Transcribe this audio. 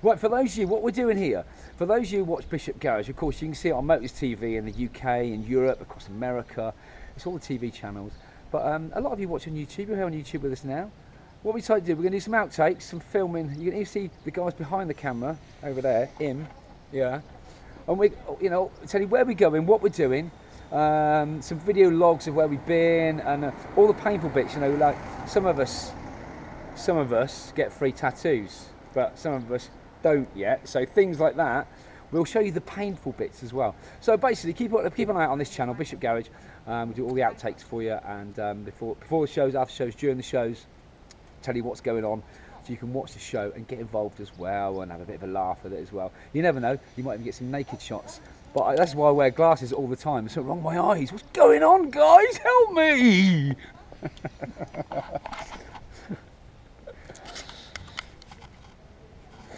Right, for those of you, what we're doing here, for those of you who watch Bishop Garage, of course, you can see it on Motors TV in the UK, in Europe, across America. It's all the TV channels. But um, a lot of you watch on YouTube. You're here on YouTube with us now. What we decided to do, we're going to do some outtakes, some filming. You can see the guys behind the camera over there, him, yeah. And we, you know, tell you where we're going, what we're doing, um, some video logs of where we've been, and uh, all the painful bits. You know, like some of us, some of us get free tattoos, but some of us don't yet. So things like that. We'll show you the painful bits as well. So basically, keep keep an eye out on this channel, Bishop Garage. Um, we do all the outtakes for you, and um, before before the shows, after shows, during the shows, tell you what's going on, so you can watch the show and get involved as well, and have a bit of a laugh with it as well. You never know, you might even get some naked shots. But I, that's why I wear glasses all the time. Something wrong my eyes. What's going on, guys? Help me!